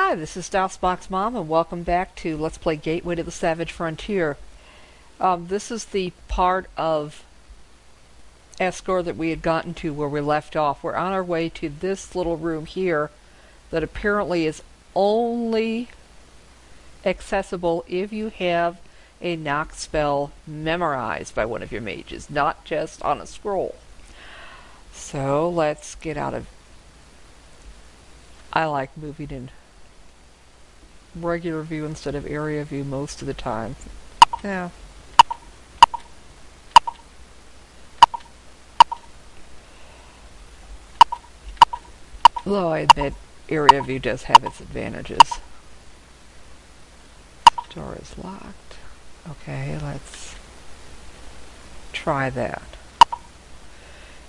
Hi, this is DOSBox Mom, and welcome back to Let's Play Gateway to the Savage Frontier. Um, this is the part of Ascore that we had gotten to where we left off. We're on our way to this little room here that apparently is only accessible if you have a knock spell memorized by one of your mages, not just on a scroll. So let's get out of. I like moving in regular view instead of area view most of the time. Yeah. Though I admit area view does have its advantages. Door is locked. Okay, let's try that.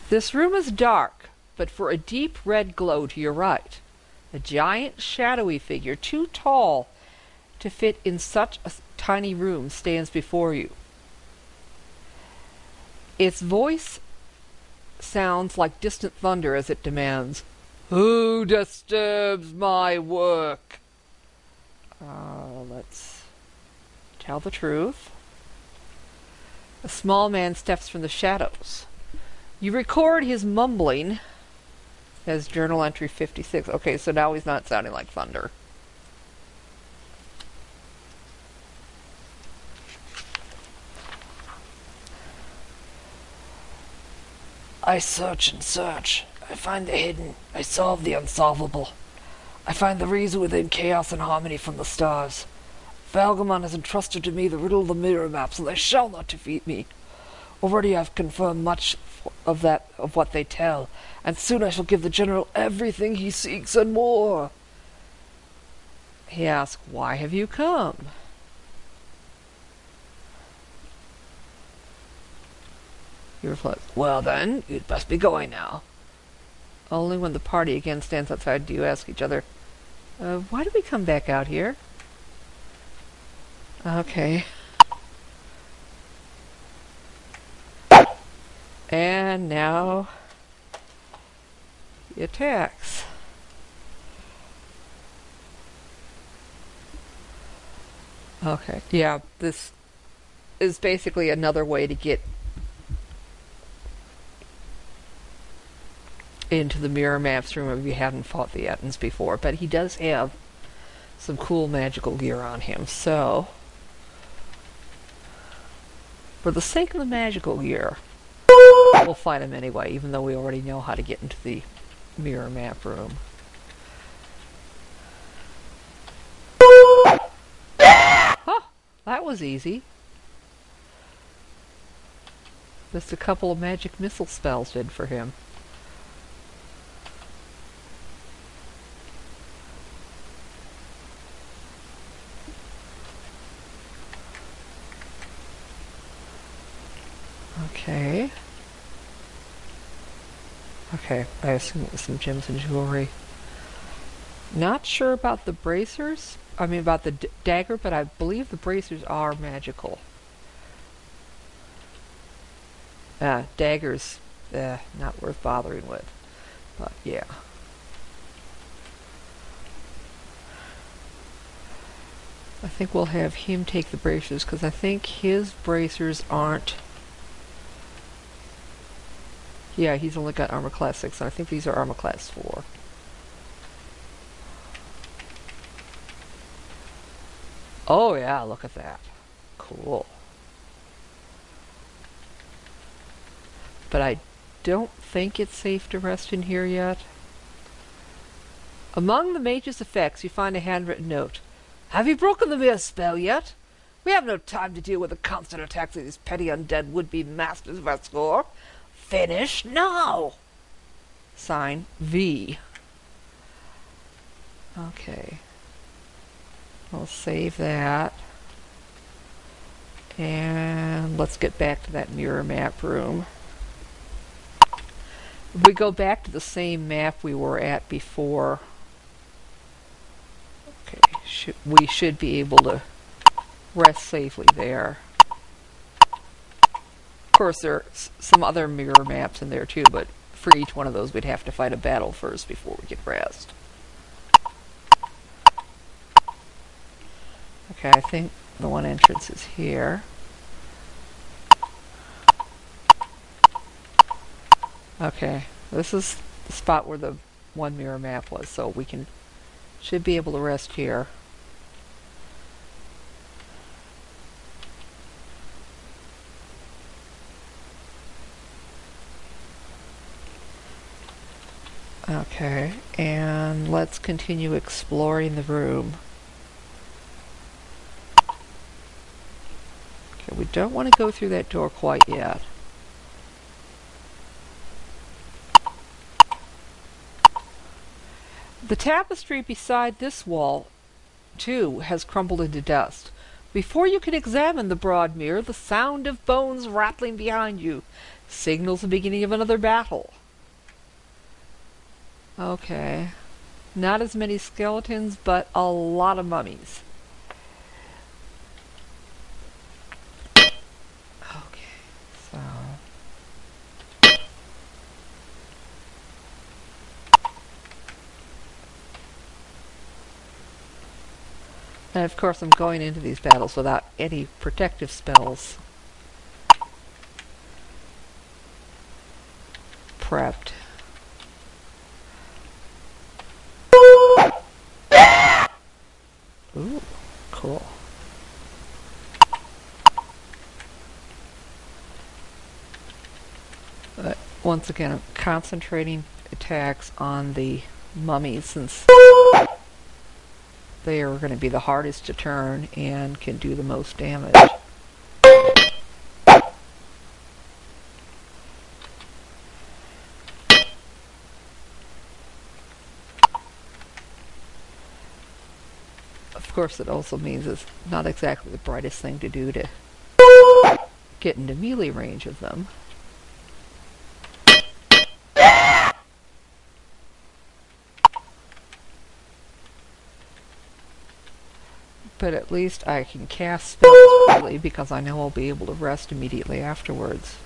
This room is dark, but for a deep red glow to your right. A giant shadowy figure, too tall to fit in such a tiny room, stands before you. Its voice sounds like distant thunder as it demands, Who disturbs my work? Uh, let's tell the truth. A small man steps from the shadows. You record his mumbling as journal entry 56. Okay, so now he's not sounding like thunder. I search and search. I find the hidden. I solve the unsolvable. I find the reason within chaos and harmony from the stars. Vaalgamon has entrusted to me the riddle of the mirror maps, and they shall not defeat me. Already I've confirmed much of that of what they tell, and soon I shall give the general everything he seeks and more. He asks, Why have you come? He reflect, Well then, it must be going now. Only when the party again stands outside do you ask each other, uh, Why do we come back out here? Okay. And now he attacks. Okay, yeah, this is basically another way to get into the Mirror Maps room if you hadn't fought the Ettins before. But he does have some cool magical gear on him, so for the sake of the magical gear, we'll fight him anyway, even though we already know how to get into the mirror map room. Huh, that was easy. Just a couple of magic missile spells did for him. Okay. Okay, I assume it was some gems and jewelry. Not sure about the bracers. I mean, about the dagger, but I believe the bracers are magical. Ah, daggers, eh, not worth bothering with. But, yeah. I think we'll have him take the bracers, because I think his bracers aren't yeah, he's only got armor class 6, and I think these are armor class 4. Oh yeah, look at that. Cool. But I don't think it's safe to rest in here yet. Among the mage's effects, you find a handwritten note. Have you broken the mirror spell yet? We have no time to deal with the constant attacks of these petty undead would-be masters of Ascore finish now. Sign V. Okay. We'll save that. And let's get back to that mirror map room. If we go back to the same map we were at before, okay, we should be able to rest safely there course, there's some other mirror maps in there too, but for each one of those, we'd have to fight a battle first before we could rest. Okay, I think the one entrance is here. Okay, this is the spot where the one mirror map was, so we can should be able to rest here. Okay, and let's continue exploring the room. Okay, we don't want to go through that door quite yet. The tapestry beside this wall, too, has crumbled into dust. Before you can examine the broad mirror, the sound of bones rattling behind you signals the beginning of another battle. Okay. Not as many skeletons, but a lot of mummies. Okay, so. And of course, I'm going into these battles without any protective spells. Prepped. Cool. But once again, I'm concentrating attacks on the mummies since they are going to be the hardest to turn and can do the most damage. Course, it also means it's not exactly the brightest thing to do to get into melee range of them. But at least I can cast spells freely because I know I'll be able to rest immediately afterwards.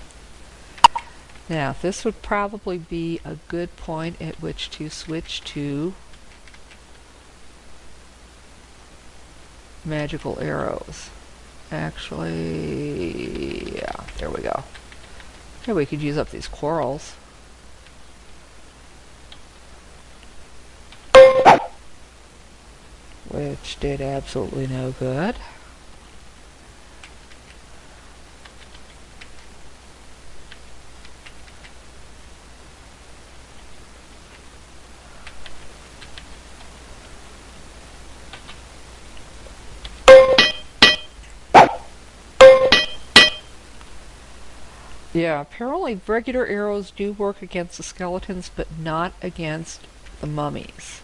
Now, this would probably be a good point at which to switch to magical arrows. Actually, yeah, there we go. Okay, we could use up these quarrels. Which did absolutely no good. Yeah, apparently regular arrows do work against the skeletons, but not against the mummies.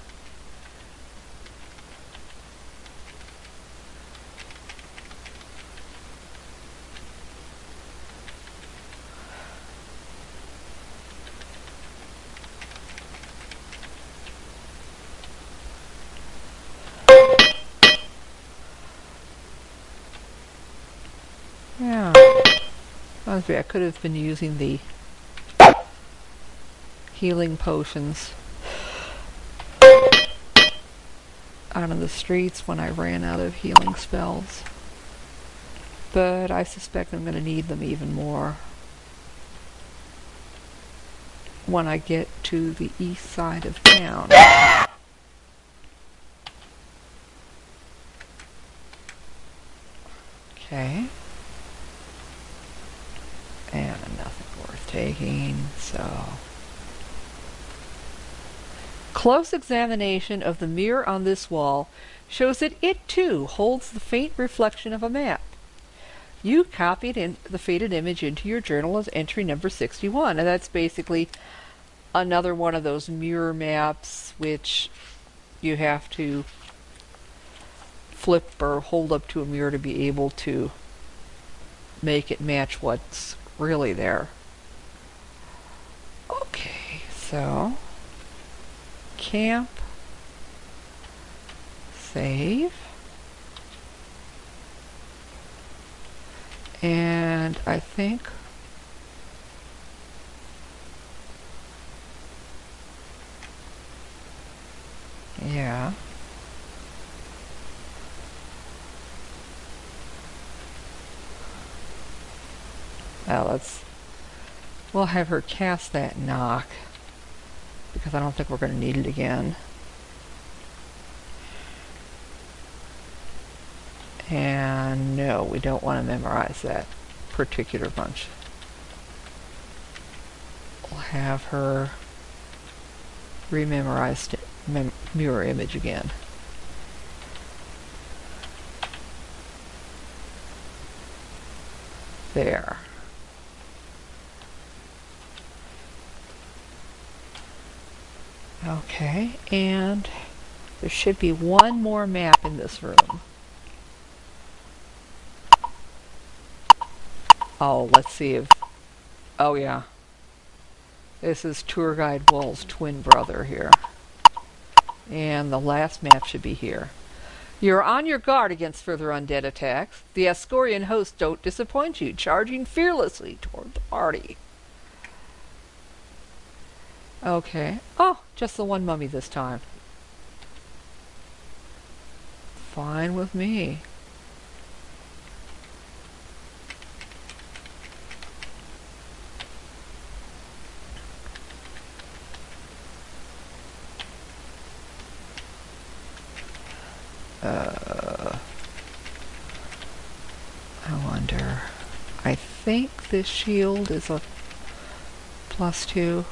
Yeah. I could have been using the healing potions out on the streets when I ran out of healing spells. But I suspect I'm going to need them even more when I get to the east side of town. Okay. And nothing worth taking, so... Close examination of the mirror on this wall shows that it too holds the faint reflection of a map. You copied in the faded image into your journal as entry number 61, and that's basically another one of those mirror maps which you have to flip or hold up to a mirror to be able to make it match what's really there. Okay, so camp. Save. And I think Yeah. Well, let's, we'll have her cast that knock because I don't think we're going to need it again. And no, we don't want to memorize that particular bunch. We'll have her rememorize mem mirror image again. There. Okay, and there should be one more map in this room. Oh, let's see if... Oh, yeah. This is Tour Guide Wall's twin brother here. And the last map should be here. You're on your guard against further undead attacks. The Ascorian hosts don't disappoint you, charging fearlessly toward the party. Okay. Oh, just the one mummy this time. Fine with me. Uh, I wonder. I think this shield is a plus two.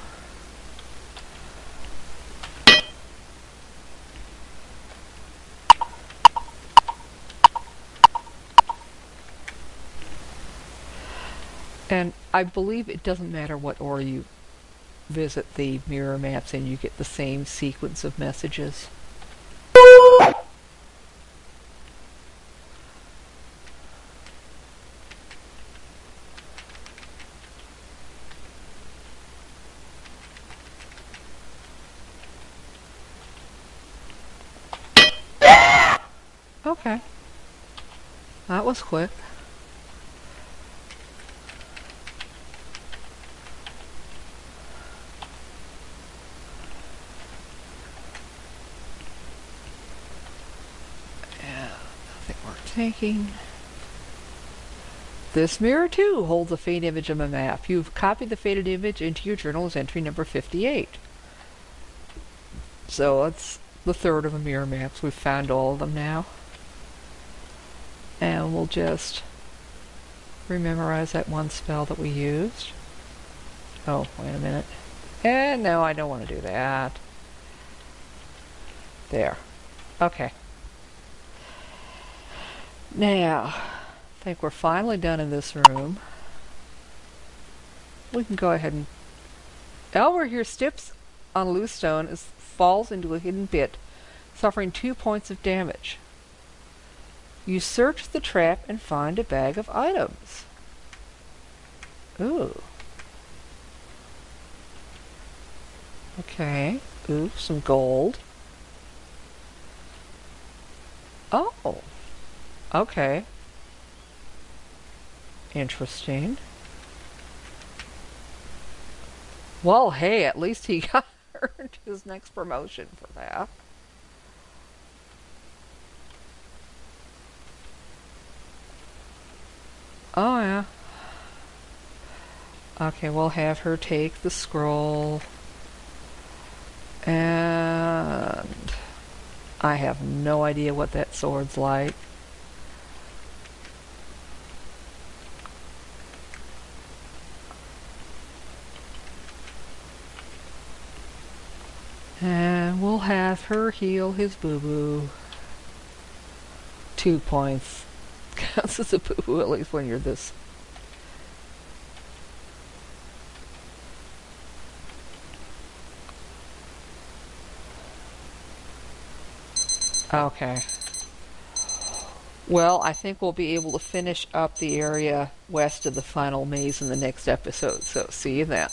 And I believe it doesn't matter what order you visit the mirror maps and you get the same sequence of messages. Okay. That was quick. Yeah, nothing worth This mirror too holds a faint image of a map. You've copied the faded image into your journal as entry number 58. So that's the third of the mirror maps. We've found all of them now. And we'll just rememorize that one spell that we used. Oh, wait a minute. And no, I don't want to do that. There. Okay. Now, I think we're finally done in this room. We can go ahead and... Oh, Elmer here steps on loose stone as falls into a hidden pit, suffering two points of damage. You search the trap and find a bag of items. Ooh. Okay. Ooh, some gold. Oh. Okay. Interesting. Well, hey, at least he got his next promotion for that. Oh, yeah. Okay, we'll have her take the scroll. And I have no idea what that sword's like. And we'll have her heal his boo-boo. Two points. Counts as a boo-boo at least when you're this. Okay. Well, I think we'll be able to finish up the area west of the final maze in the next episode, so see you then.